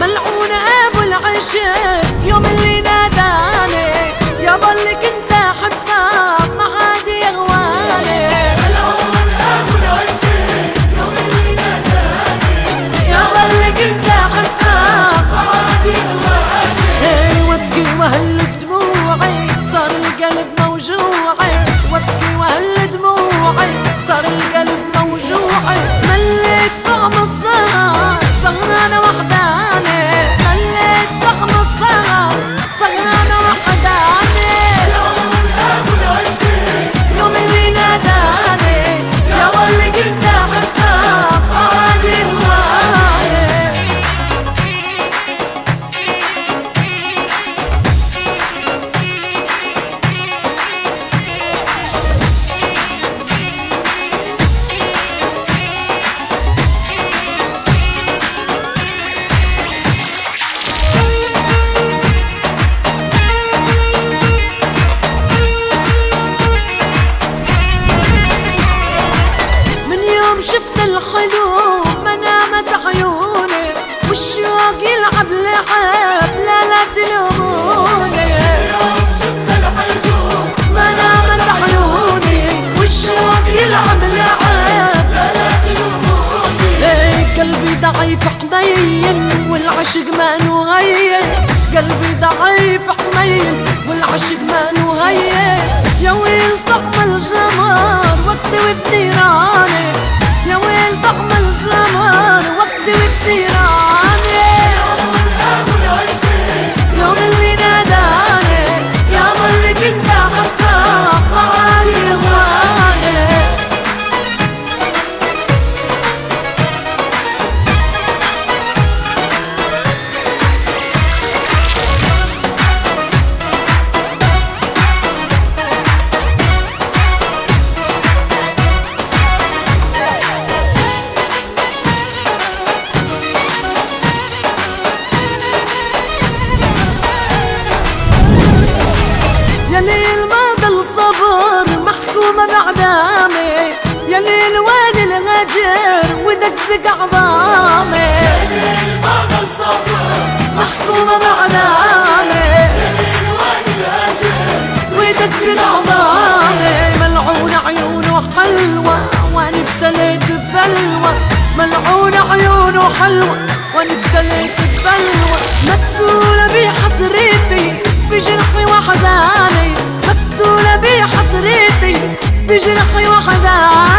ملعون أبو العشاء يوم اللي نام موجوعي مليت طعم السهر شفت الحلو ما نامت عيوني والشوق يلعب لعب؟ لا لا تلوموني. عيوني والشوق يلعب لعب؟ إيه، قلبي ضعيف حنين والعشق ما نغير قلبي ضعيف حنين والعشق ما نغير يا ويل طعم الجمر وقتي وبنيراني ضل صبر محكومة بعدامي يا ليل وين الغجر ودقدق عظامي محكومة بعدامي ودقدق عظامي. ملعون عيونه حلوة وأنا ابتليت ببلوى ملعون عيونه حلوة وأنا ابتليت ببلوى بجرحي وحزاني